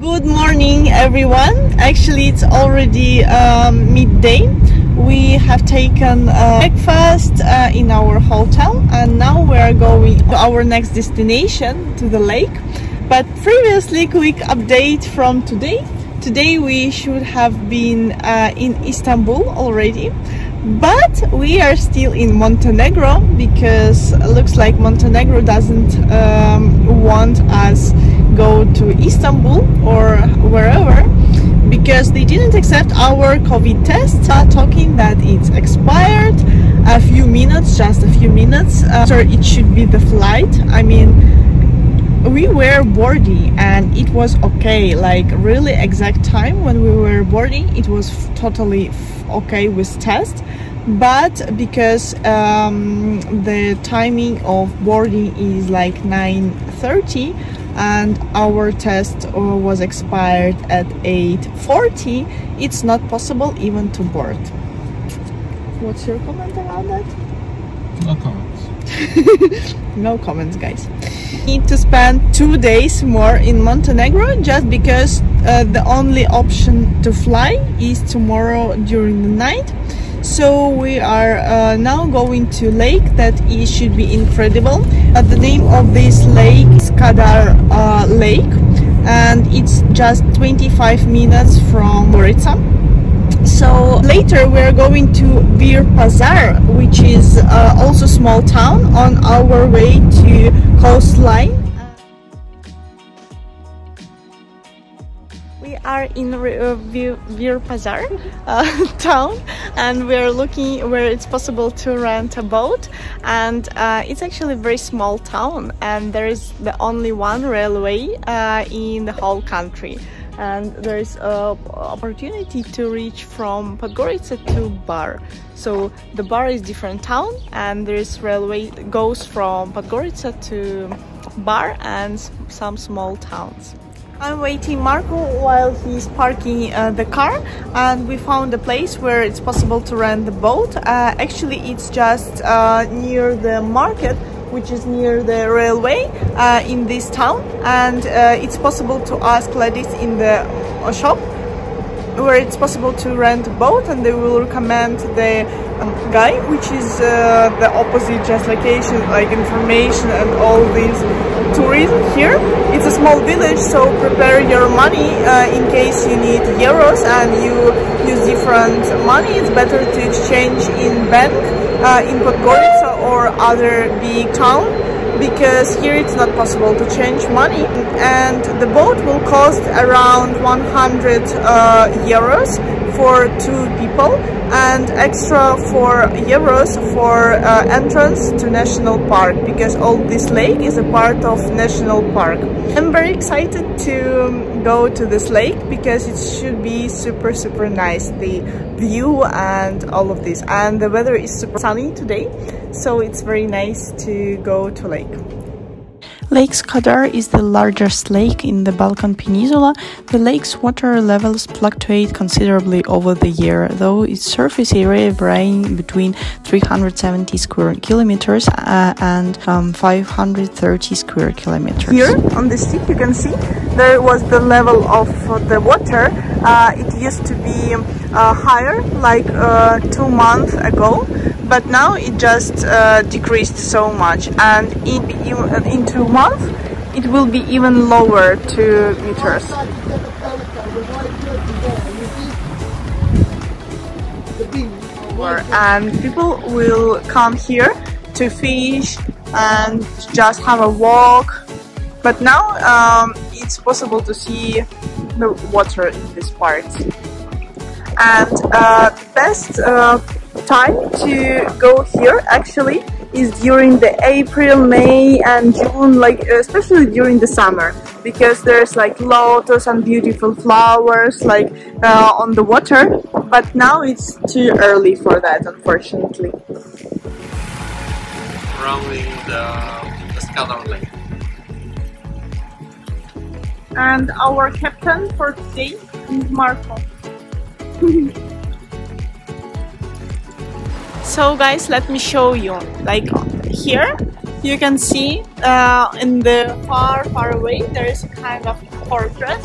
Good morning everyone. Actually it's already um, midday. We have taken uh, breakfast uh, in our hotel and now we are going to our next destination to the lake. But previously quick update from today. Today we should have been uh, in Istanbul already but we are still in Montenegro because looks like Montenegro doesn't um, want us go to Istanbul or wherever because they didn't accept our COVID test uh, talking that it's expired a few minutes just a few minutes after it should be the flight. I mean we were boarding and it was okay like really exact time when we were boarding it was totally okay with test. But because um, the timing of boarding is like 9:30 and our test uh, was expired at 8.40 it's not possible even to board. What's your comment about that? No comments. No comments guys need to spend two days more in montenegro just because uh, the only option to fly is tomorrow during the night. So we are uh, now going to lake that is, should be incredible. Uh, the name of this lake is Skadar uh, Lake and it's just 25 minutes from Gorica so later we're going to Bir Pazar which is uh, also small town on our way to coastline. We are in uh, Virpazar uh, town and we're looking where it's possible to rent a boat. And uh, it's actually a very small town and there is the only one railway uh, in the whole country and there is a opportunity to reach from Podgorica to Bar. So the Bar is different town and there is railway goes from Podgorica to Bar and some small towns. I'm waiting Marco while he's parking uh, the car and we found a place where it's possible to rent the boat. Uh, actually it's just uh, near the market which is near the railway uh, in this town and uh, it's possible to ask ladies in the uh, shop where it's possible to rent a boat and they will recommend the um, guy which is the opposite just location like information and all these tourism here. It's a small village, so prepare your money uh, in case you need euros and you use different money. It's better to exchange in bank uh, in Podgorica other big town because here it's not possible to change money. And the boat will cost around 100 uh, euros for two people and extra 4 euros for uh, entrance to national park because all this lake is a part of national park. I'm very excited to go to this lake because it should be super super nice. The view and all of this. And the weather is super sunny today so it's very nice to go to lake Lake Skadar is the largest lake in the Balkan Peninsula. The lake's water levels fluctuate considerably over the year, though its surface area varying between 370 square kilometers uh, and um, 530 square kilometers. Here on the stick you can see there was the level of the water. Uh, it used to be uh, higher like uh, two months ago but now it just uh, decreased so much. And in, in two months it will be even lower two meters. And people will come here to fish and just have a walk. But now um, it's possible to see the water in this part. And uh, best uh, time to go here actually is during the April, May and June, like especially during the summer because there's like lotus and beautiful flowers like uh, on the water but now it's too early for that unfortunately. Rounding the, the Skadar Lake. And our captain for today is Marco. so guys let me show you like here you can see uh, in the far far away there is a kind of fortress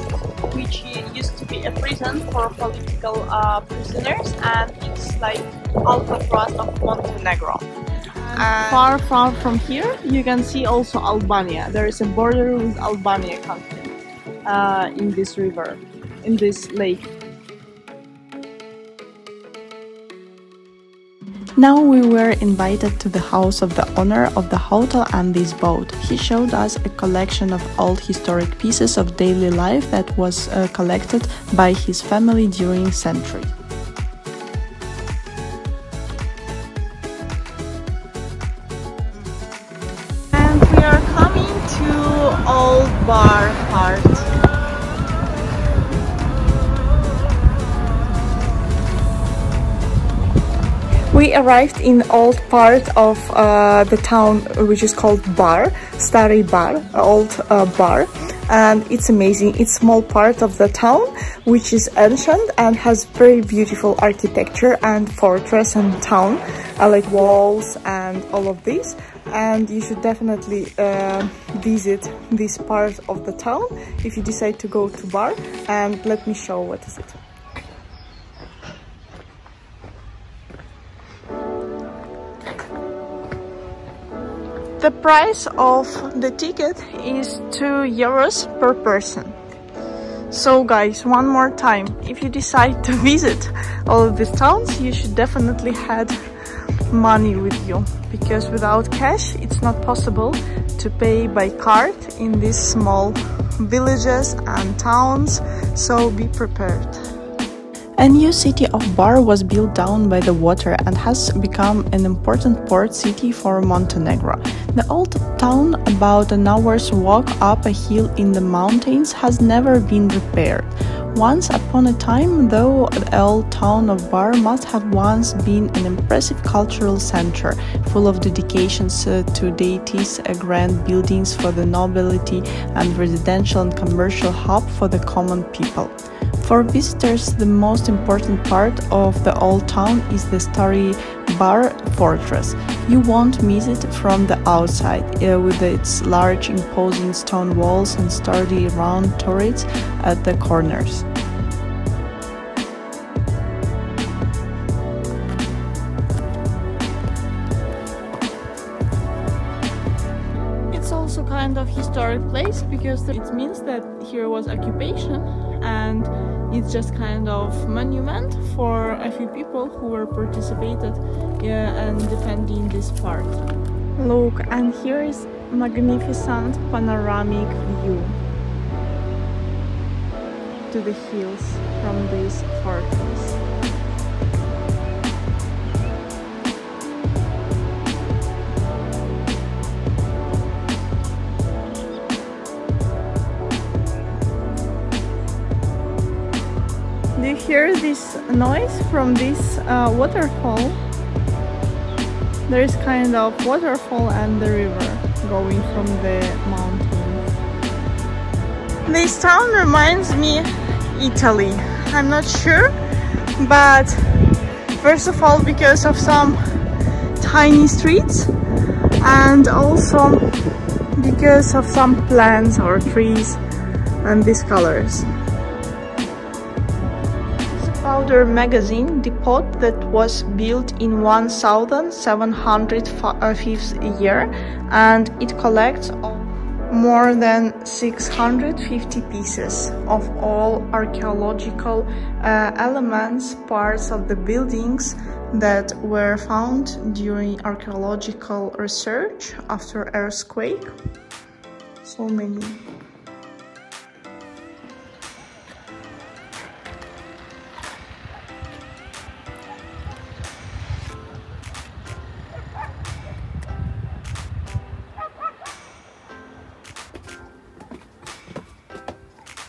which used to be a prison for political uh, prisoners, and it's like Alcatraz of Montenegro. And far, far from here, you can see also Albania. There is a border with Albania country uh, in this river, in this lake. Now we were invited to the house of the owner of the hotel and this boat. He showed us a collection of old historic pieces of daily life that was uh, collected by his family during century. And we are coming to Old Bar part. We arrived in old part of uh, the town which is called Bar, Stari Bar, old uh, bar and it's amazing. It's small part of the town which is ancient and has very beautiful architecture and fortress and town uh, like walls and all of this and you should definitely uh, visit this part of the town if you decide to go to Bar and let me show what is it. The price of the ticket is 2 euros per person. So guys, one more time, if you decide to visit all of these towns, you should definitely have money with you because without cash it's not possible to pay by card in these small villages and towns, so be prepared. A new city of Bar was built down by the water and has become an important port city for Montenegro. The old town, about an hour's walk up a hill in the mountains, has never been repaired. Once upon a time, though, the old town of Bar must have once been an impressive cultural center, full of dedications uh, to deities, uh, grand buildings for the nobility, and residential and commercial hub for the common people. For visitors, the most important part of the old town is the Stari Bar fortress. You won't miss it from the outside, uh, with its large imposing stone walls and sturdy round turrets at the corners. It's also kind of historic place because it means that here was occupation and it's just kind of monument for a few people who were participated yeah, and defending this part. Look, and here is magnificent panoramic view to the hills from this fortress. This noise from this uh, waterfall? There is kind of waterfall and the river going from the mountains. This town reminds me Italy. I'm not sure, but first of all because of some tiny streets and also because of some plants or trees and these colors powder magazine depot that was built in 1705 year and it collects more than 650 pieces of all archaeological uh, elements, parts of the buildings that were found during archaeological research after earthquake. So many.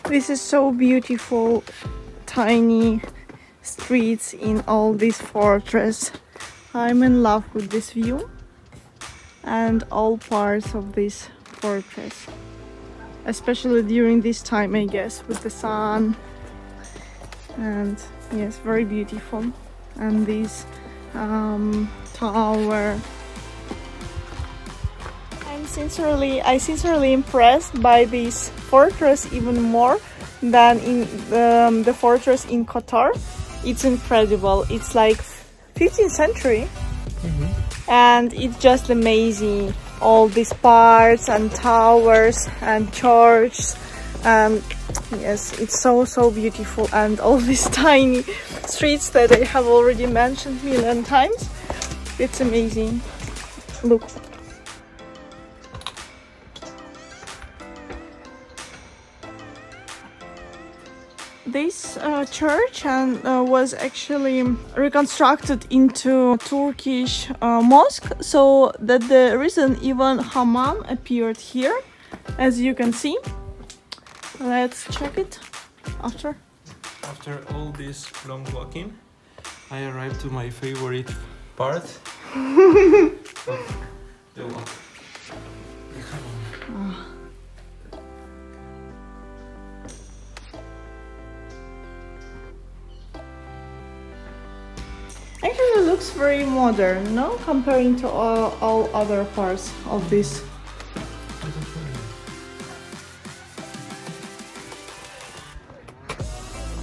This is so beautiful, tiny streets in all this fortress. I'm in love with this view and all parts of this fortress. Especially during this time, I guess, with the sun. And yes, very beautiful. And this um, tower I'm sincerely, I sincerely impressed by this fortress even more than in um, the fortress in Kotor. It's incredible. It's like 15th century and it's just amazing. All these parts and towers and churches and yes, it's so so beautiful and all these tiny streets that I have already mentioned million times. It's amazing. Look. This uh, church and uh, was actually reconstructed into Turkish uh, mosque, so that the reason even hammam appeared here, as you can see. Let's check it after. After all this long walking, I arrived to my favorite part of the walk. Looks very modern, no? Comparing to all, all other parts of this.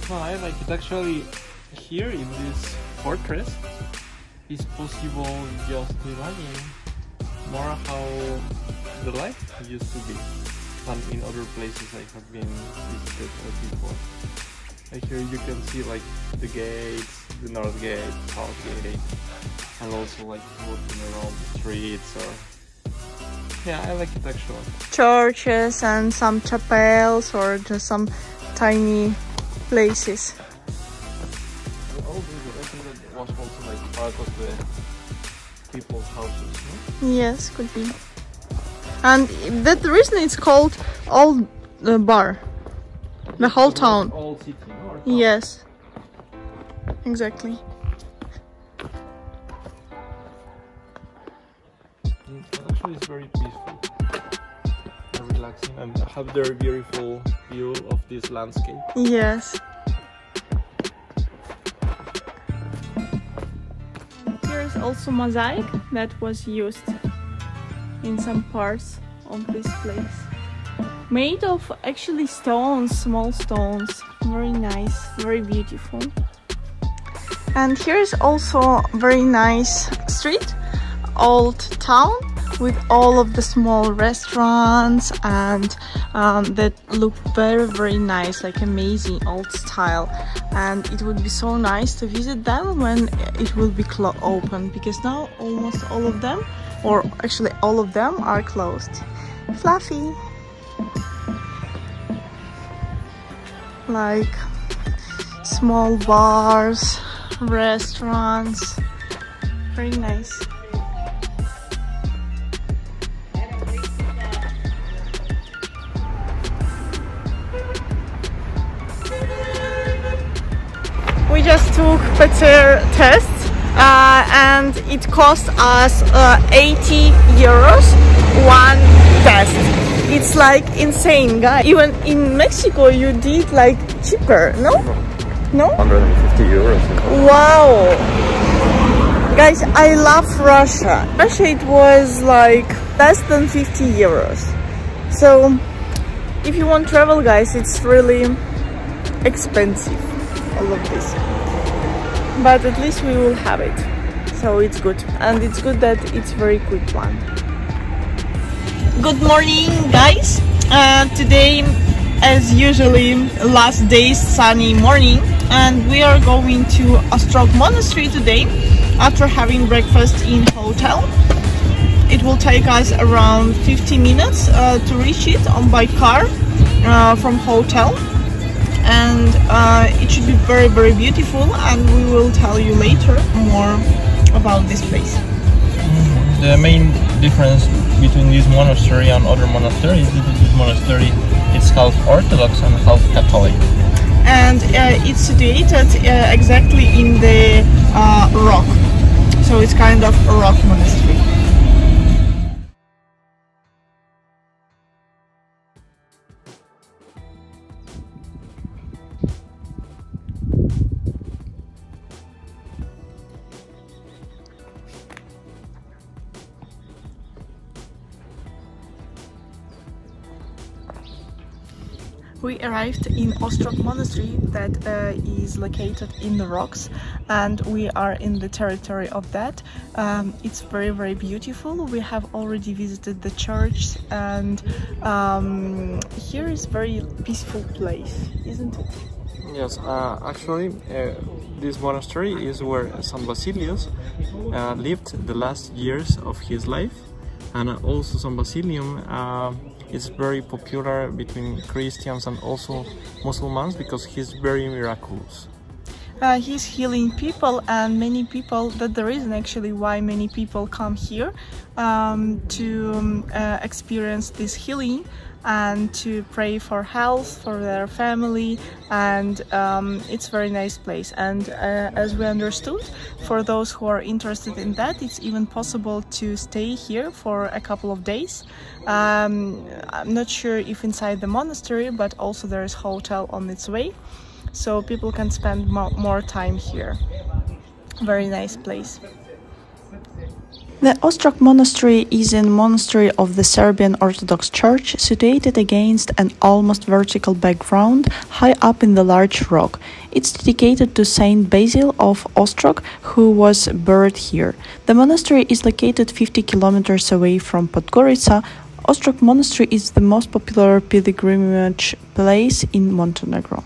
No, I like it. Actually, here in this fortress, it's possible just imagine more how the life used to be than in other places I have been visited before. Like here you can see like the gates, the north gate, south gate, and also like walking around the streets or yeah, I like it actually. Churches and some chapels or just some tiny places. All this, I think that was also like part of the people's houses. No? Yes, could be. And that the reason it's called Old uh, Bar. The whole town. Old city, no? Town? Yes. Exactly. Actually, it's very peaceful and relaxing, and have their beautiful view of this landscape. Yes. Here is also mosaic that was used in some parts of this place. Made of actually stones, small stones. Very nice, very beautiful. And here is also very nice street, old town with all of the small restaurants and um, that look very very nice like amazing old style. And it would be so nice to visit them when it will be open because now almost all of them or actually all of them are closed. Fluffy. Like small bars restaurants very nice we just took PCR test uh, and it cost us uh, 80 euros one test. It's like insane, guy. Even in Mexico, you did like cheaper, no? No? 150 euros. Wow! Guys, I love Russia. Russia, it was like less than 50 euros. So, if you want travel, guys, it's really expensive, all of this. But at least we will have it. So it's good. And it's good that it's very quick one. Good morning, guys. Uh, today, as usually, last day's sunny morning, and we are going to Ostrog Monastery today after having breakfast in hotel. It will take us around 50 minutes uh, to reach it on by car uh, from hotel and uh, it should be very very beautiful and we will tell you later more about this place The main difference between this monastery and other monasteries is that this monastery is half Orthodox and half Catholic. And uh, it's situated uh, exactly in the uh, rock. So it's kind of a rock monastery We arrived in Ostrog Monastery that uh, is located in the rocks and we are in the territory of that. Um, it's very very beautiful. We have already visited the church and um, here is very peaceful place, isn't it? Yes, uh, actually, uh, this monastery is where Saint Basilius uh, lived the last years of his life, and also Saint Basilium uh, is very popular between Christians and also Muslims because he's very miraculous. Uh, he's healing people and many people that the reason actually why many people come here um, to um, uh, experience this healing and to pray for health for their family and um, it's very nice place and uh, as we understood for those who are interested in that it's even possible to stay here for a couple of days um, I'm not sure if inside the monastery but also there is hotel on its way so people can spend mo more time here. Very nice place. The Ostrog Monastery is a monastery of the Serbian Orthodox Church situated against an almost vertical background high up in the large rock. It's dedicated to Saint Basil of Ostrog, who was buried here. The monastery is located 50 kilometers away from Podgorica. Ostrog Monastery is the most popular pilgrimage place in Montenegro.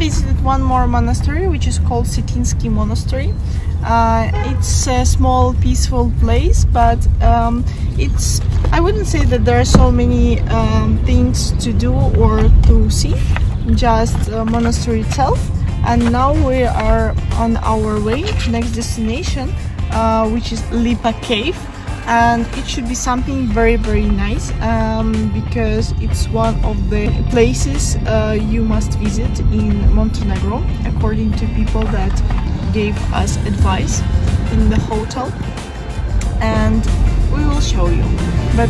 Visited one more monastery which is called Sitinsky Monastery. Uh, it's a small peaceful place but um, it's I wouldn't say that there are so many um, things to do or to see just a monastery itself and now we are on our way next destination uh, which is Lipa Cave and it should be something very very nice um, because it's one of the places uh, you must visit in Montenegro according to people that gave us advice in the hotel. And we will show you. But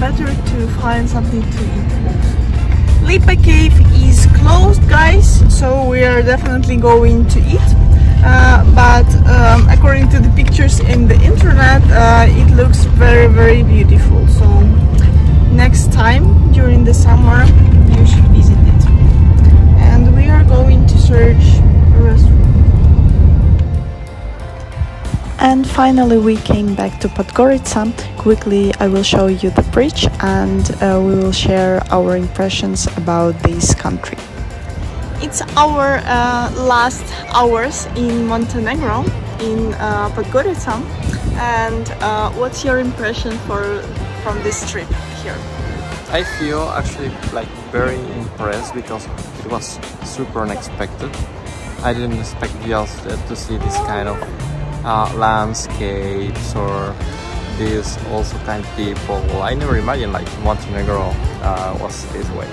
better to find something to eat Lipa Cave is closed guys so we are definitely going to eat but um, according to the pictures in the internet uh, it looks very very beautiful so next time during the summer you should visit it and we are going to search a restaurant and finally we came back to Podgorica. Quickly I will show you the bridge and uh, we will share our impressions about this country. It's our uh, last hours in Montenegro, in uh, Podgorica. And uh, what's your impression for from this trip here? I feel actually like very impressed because it was super unexpected. I didn't expect just to see this kind of uh, landscapes or these also kind of people. I never imagined like Montenegro uh, was this way.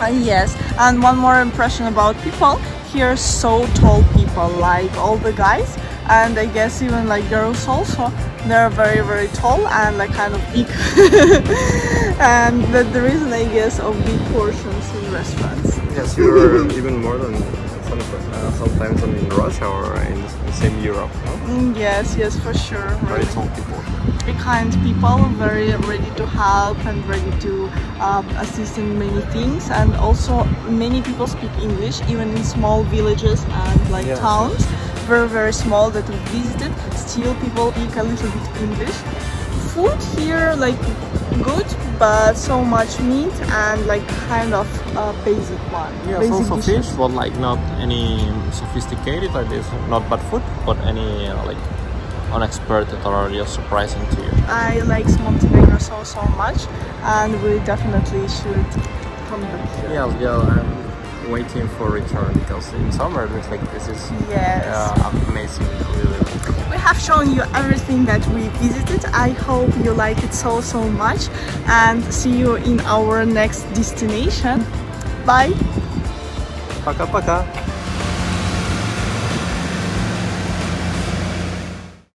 Uh, yes, and one more impression about people. Here, so tall people, like all the guys, and I guess even like girls also. They're very, very tall and like kind of big. and that's the reason, I guess, of big portions in restaurants. Yes, you're even more than sometimes I'm in Russia or in the same Europe. No? Mm, yes, yes, for sure. Very tall people. Very kind people, very ready to help and ready to uh, assist in many things. And also, many people speak English, even in small villages and like yes, towns. Very, very small that we visited. Still, people speak a little bit English. Food here, like good, but so much meat and like kind of a basic one. Yeah, basic also dishes. fish, but like not any sophisticated like this, not bad food, but any uh, like unexpected or just surprising to you. I like Montenegro so so much, and we definitely should come back here. Yeah, yeah. I'm waiting for return because in summer it's like this is yes. uh, amazing, we have shown you everything that we visited i hope you like it so so much and see you in our next destination bye пока-пока